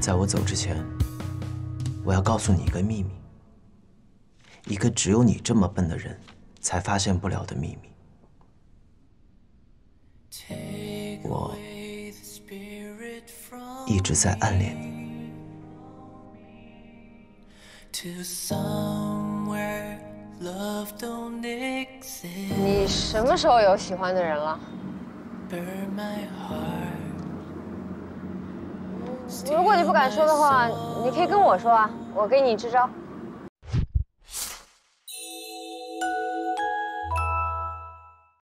在我走之前，我要告诉你一个秘密，一个只有你这么笨的人才发现不了的秘密。我一直在暗恋你。你什么时候有喜欢的人了？如果你不敢说的话，你可以跟我说啊，我给你支招。